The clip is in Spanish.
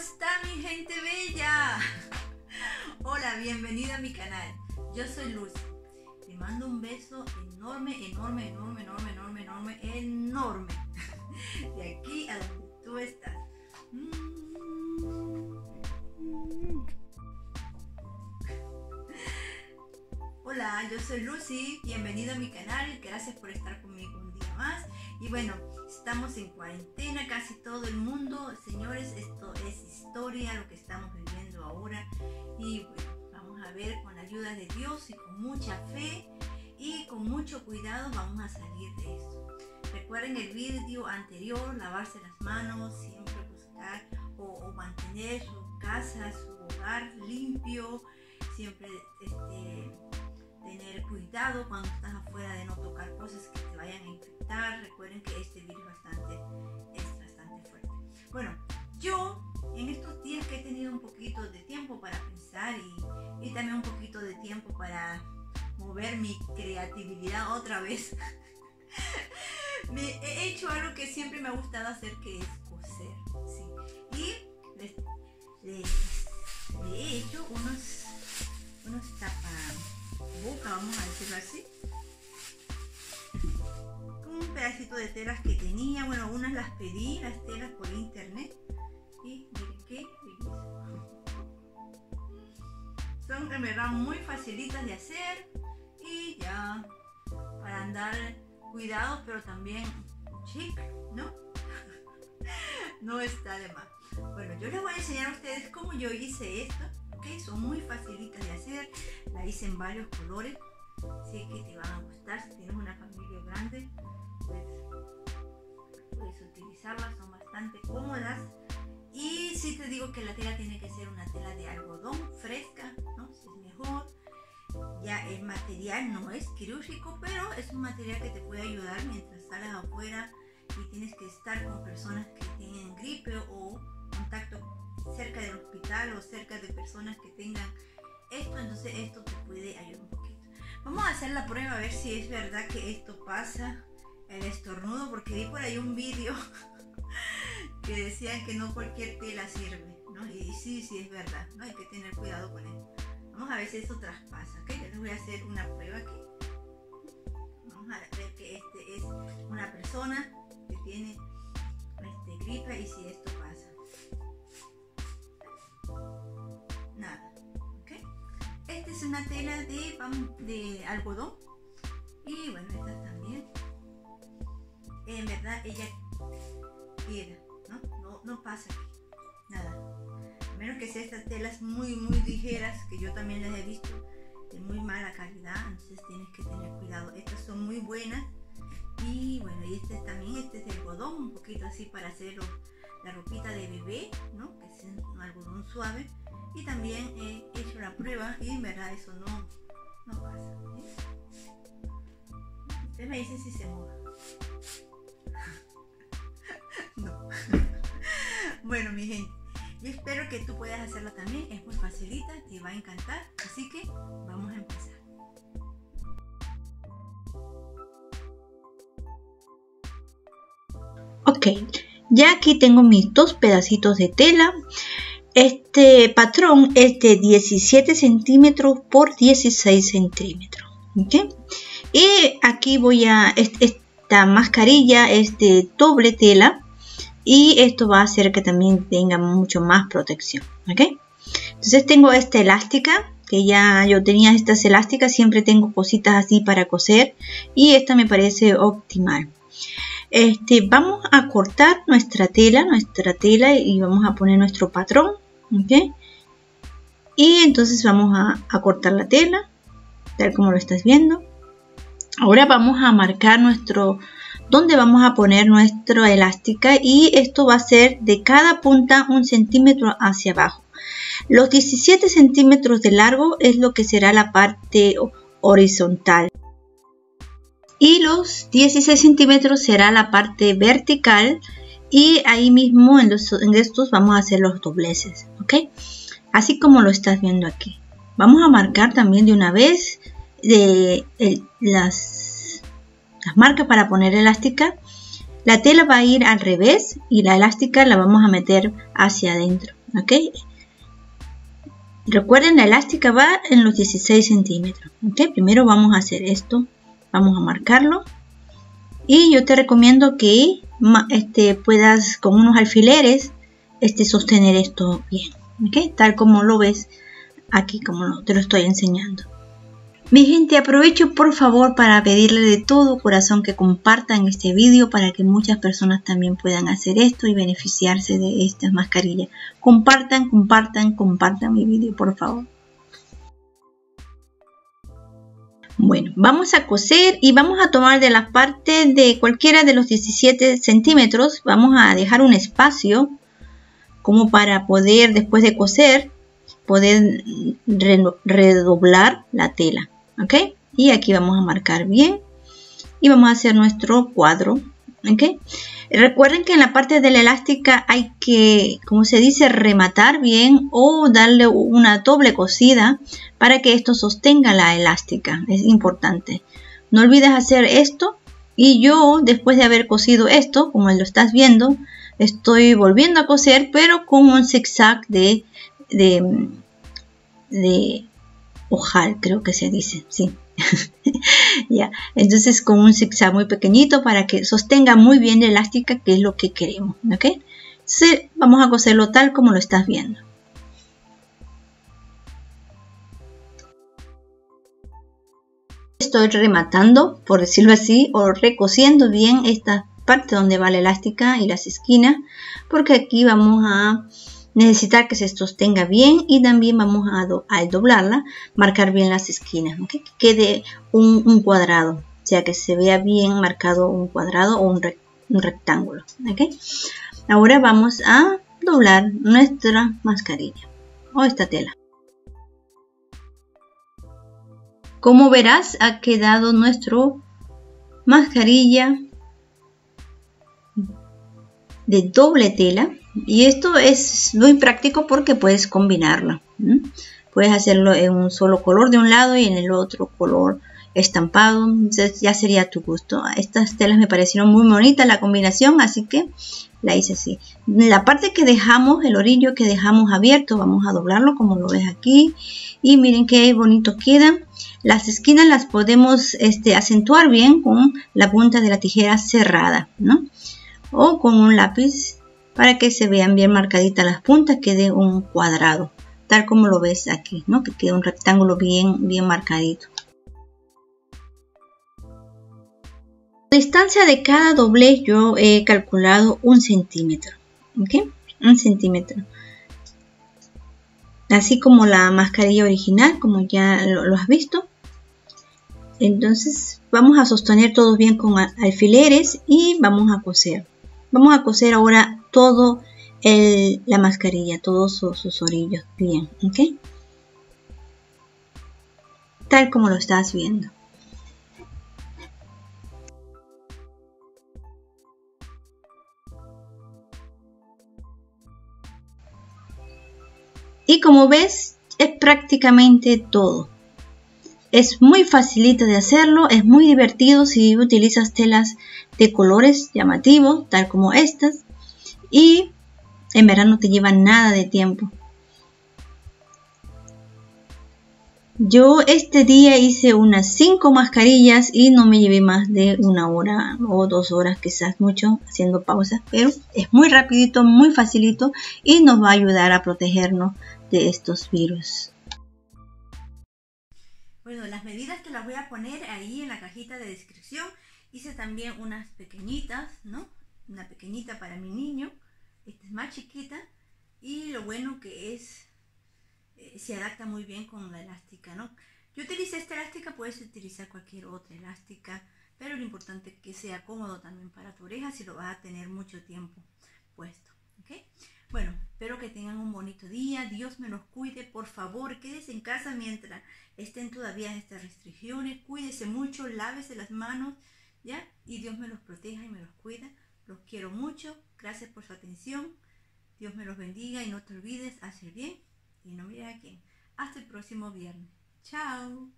está mi gente bella? Hola, bienvenida a mi canal. Yo soy Luz. Te mando un beso enorme, enorme, enorme, enorme, enorme, enorme, enorme. De aquí a donde tú estás. Hola, yo soy Lucy, bienvenido a mi canal, gracias por estar conmigo. Y bueno, estamos en cuarentena, casi todo el mundo. Señores, esto es historia, lo que estamos viviendo ahora. Y bueno, vamos a ver con la ayuda de Dios y con mucha fe y con mucho cuidado vamos a salir de esto. Recuerden el vídeo anterior, lavarse las manos, siempre buscar o, mantener su casa, su hogar limpio, siempre este, tener cuidado cuando estás afuera de no tocar cosas Recuerden que este virus bastante, es bastante fuerte. Bueno, yo en estos días que he tenido un poquito de tiempo para pensar y, también un poquito de tiempo para mover mi creatividad otra vez, me he hecho algo que siempre me ha gustado hacer, que es coser. Y les, he hecho unos, unos tapas boca, vamos a decirlo así. Un pedacito de telas que tenía, bueno, unas las pedí, las telas por internet. Y miren qué Son en verdad muy facilitas de hacer y ya para andar cuidado, pero también chic, ¿no? no está de más. Bueno, yo les voy a enseñar a ustedes cómo yo hice esto son muy facilitas de hacer, la hice en varios colores, que te van a gustar, si tienes una familia grande, pues puedes utilizarlas, son bastante cómodas. Y si te digo que la tela tiene que ser una tela de algodón fresca, ¿no? Es mejor. Ya el material no es quirúrgico, pero es un material que te puede ayudar mientras sales afuera y tienes que estar con personas que tienen gripe o contacto cerca del hospital o cerca de personas que tengan esto, entonces esto te puede ayudar un poquito. Vamos a hacer la prueba a ver si es verdad que esto pasa el estornudo, porque vi por ahí un vídeo que decían que no cualquier tela sirve, ¿no? Y sí, sí es verdad, ¿no? Hay que tener cuidado con eso. Vamos a ver si eso traspasa, ¿ok? Les voy a hacer una prueba aquí. Vamos a ver que este es una persona que tiene este, gripe y si esto pasa. Es una tela de, de algodón. Y bueno, esta también. En verdad ella queda, ¿no? No, pasa nada. Menos que sea estas telas muy, muy ligeras, que yo también las he visto de muy mala calidad, entonces tienes que tener cuidado. Estas son muy buenas. Y bueno, y este también, este es de algodón, un poquito así para hacer la ropita de bebé, ¿no? Que es un algodón suave y también he hecho la prueba y en verdad eso no, no pasa. Usted me dice si se moja. no. bueno, mi gente, yo espero que tú puedas hacerla también. Es muy facilita, te va a encantar. Así que vamos a empezar. Ok, ya aquí tengo mis dos pedacitos de tela. Este patrón es de 17 centímetros por 16 centímetros. Y aquí voy a, esta mascarilla es de doble tela y esto va a hacer que también tenga mucho más protección. Entonces tengo esta elástica que ya yo tenía estas elásticas, siempre tengo cositas así para coser y esta me parece optimal. Este, vamos a cortar nuestra tela, nuestra tela y vamos a poner nuestro patrón y entonces vamos a, cortar la tela, tal como lo estás viendo. Ahora vamos a marcar nuestro, donde vamos a poner nuestra elástica y esto va a ser de cada punta un centímetro hacia abajo. Los 17 centímetros de largo es lo que será la parte horizontal. Y los 16 centímetros será la parte vertical y ahí mismo en, estos vamos a hacer los dobleces, ¿ok? Así como lo estás viendo aquí. Vamos a marcar también de una vez de, las, las marcas para poner elástica. La tela va a ir al revés y la elástica la vamos a meter hacia adentro, ¿ok? Recuerden, la elástica va en los 16 centímetros, ¿ok? Primero vamos a hacer esto, vamos a marcarlo y yo te recomiendo que este, puedas con unos alfileres este, sostener esto bien. Tal como lo ves aquí, como te lo estoy enseñando. Mi gente, aprovecho por favor para pedirle de todo corazón que compartan este vídeo para que muchas personas también puedan hacer esto y beneficiarse de estas mascarillas. Compartan, compartan, compartan mi vídeo por favor. Bueno, vamos a coser y vamos a tomar de la parte de cualquiera de los 17 centímetros, vamos a dejar un espacio como para poder después de coser poder redoblar la tela ok y aquí vamos a marcar bien y vamos a hacer nuestro cuadro recuerden que en la parte de la elástica hay que como se dice rematar bien o darle una doble cosida para que esto sostenga la elástica. Es importante. No olvides hacer esto y yo después de haber cosido esto como lo estás viendo estoy volviendo a coser pero con un zigzag de, de, de ojal, creo que se dice, sí. ya, entonces con un zigzag muy pequeñito para que sostenga muy bien la elástica, que es lo que queremos, ¿ok? Vamos a coserlo tal como lo estás viendo. Estoy rematando, por decirlo así, o recosiendo bien esta parte donde va la elástica y las esquinas, porque aquí vamos a necesitar que se sostenga bien y también vamos a, al doblarla marcar bien las esquinas que quede un, cuadrado o sea que se vea bien marcado un cuadrado o un, rectángulo ahora vamos a doblar nuestra mascarilla o esta tela. Como verás ha quedado nuestro mascarilla de doble tela y esto es muy práctico porque puedes combinarlo. Puedes hacerlo en un solo color de un lado y en el otro color estampado. Entonces ya sería tu gusto. Estas telas me parecieron muy bonitas la combinación, así que la hice así. La parte que dejamos, el orillo que dejamos abierto, vamos a doblarlo como lo ves aquí. Y miren qué bonito queda. Las esquinas las podemos este, acentuar bien con la punta de la tijera cerrada, ¿no? O con un lápiz para que se vean bien marcaditas las puntas, quede un cuadrado, tal como lo ves aquí, ¿no? que quede un rectángulo bien, bien marcadito. La distancia de cada doblez yo he calculado un centímetro, ¿ok? Un centímetro. Así como la mascarilla original, como ya lo, has visto. Entonces vamos a sostener todo bien con alfileres y vamos a coser. Vamos a coser ahora todo la mascarilla, todos sus, orillos bien, ¿ok? Tal como lo estás viendo. Y como ves, es prácticamente todo. Es muy facilito de hacerlo, es muy divertido si utilizas telas de colores llamativos, tal como estas y en verano te lleva nada de tiempo. Yo este día hice unas 5 mascarillas y no me llevé más de una hora o dos horas, quizás mucho, haciendo pausas, pero es muy rapidito, muy facilito y nos va a ayudar a protegernos de estos virus. Bueno, las medidas te las voy a poner ahí en la cajita de descripción. Hice también unas pequeñitas, ¿no? Una pequeñita para mi niño, esta es más chiquita y lo bueno que es, eh, se adapta muy bien con la elástica, ¿no? Yo utilicé esta elástica, puedes utilizar cualquier otra elástica, pero lo importante es que sea cómodo también para tu oreja si lo vas a tener mucho tiempo puesto, ¿ok? Bueno, espero que tengan un bonito día, Dios me los cuide, por favor, quédese en casa mientras estén todavía estas restricciones, cuídese mucho, lávese las manos, ¿ya? Y Dios me los proteja y me los cuida. Los quiero mucho. Gracias por su atención. Dios me los bendiga y no te olvides hacer bien y no mires a quién. Hasta el próximo viernes. Chao.